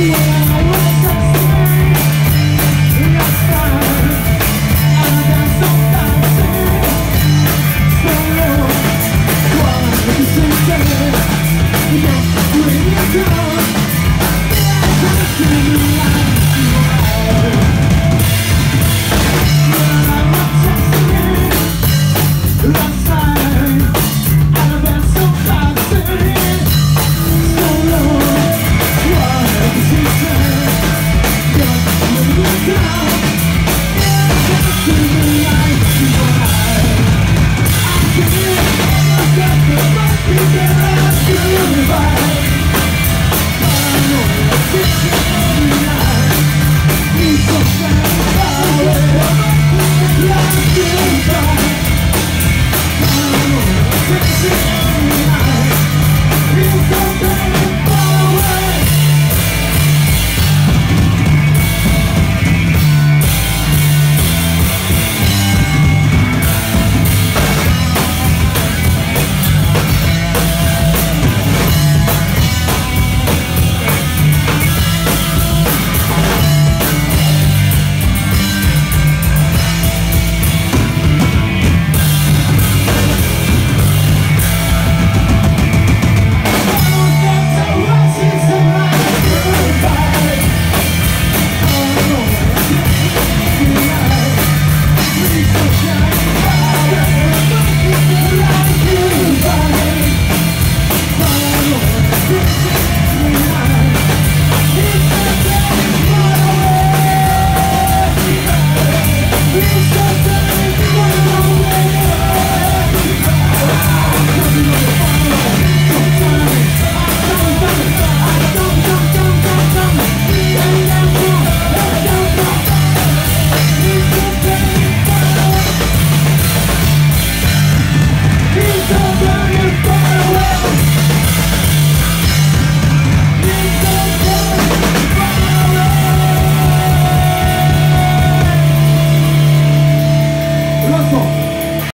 Yeah. This is